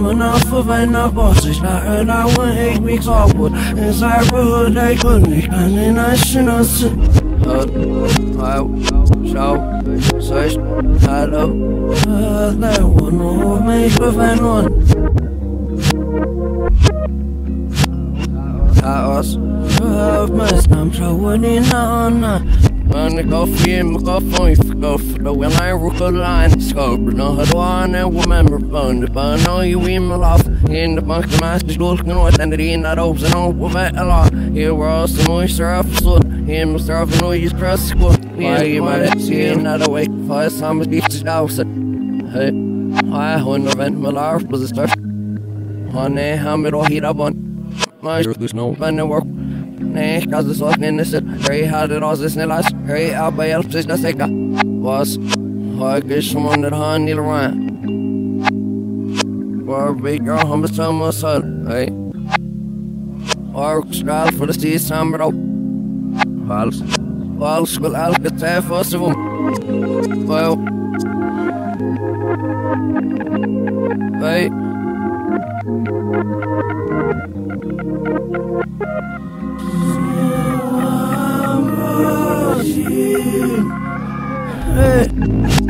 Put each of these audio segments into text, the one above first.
meine bosses lachen ouwe ik weeks awkward. Inside hood they couldn't ik kan in a sinus uh, Hou, zo, zes, hallo uh, There one no make of anyone Chaos, of my snam trouwen in na Man go fiem go foif go for the will I rook a line. Scope no had one and remember bone but no you in my love. In the bunch of master school can what and in that opes and all of it a lot. Here we're all some moisture off so him surf and you cross school yeah you might see another way. For some beach house hey I wonder when my life was a start on a hammer or heat up on my there's no fun work Nej, kazı sos nenesi Hurry hade roses nelas Hurry abba hjälptes na seka Was. Höger som under han i loran Var bygger han bestämmer sig Hej Och skall för det stig sambrå Vals Vals skulle alka träffa sig om. Well Hej Hey!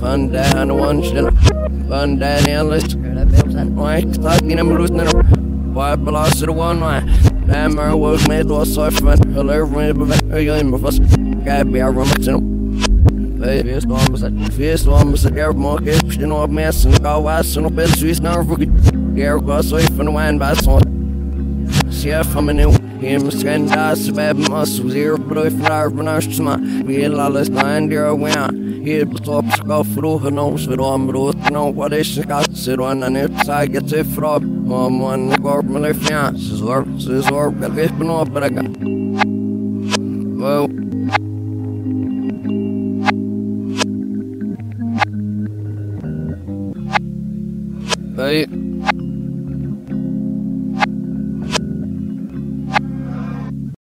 Fun down one still. Fun down endless. Talking I'm losing it. Why blast to the one? Damn, I was made to a soft fun. Hello, but are you in my first? Gotta be a romantic. Fyrst og ambassadør Fyrst og ambassadør Måke Psten og messen Ga vassen og belsvis Nærvukket Gær og hebt opschaf vroegen ons waarom rood nou wat is de kast er aan en het zei het ze vrouw maar man ik hoor me lief ja ze zorg ze zorg dat Hey.